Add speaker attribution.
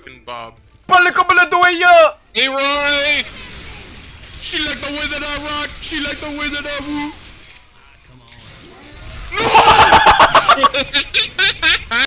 Speaker 1: fucking Bob.
Speaker 2: Palle ko pala duwaya!
Speaker 1: Hey Roy! She like the way that I rock. She like the way that I woo.